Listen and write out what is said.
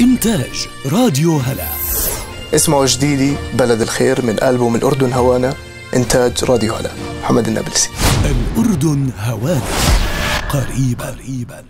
إنتاج راديو هلا. اسمعوا جديدي بلد الخير من ألبوم الأردن هوانا إنتاج راديو هلا. محمد النابلسي. الأردن هوانا. قريبا قريبا.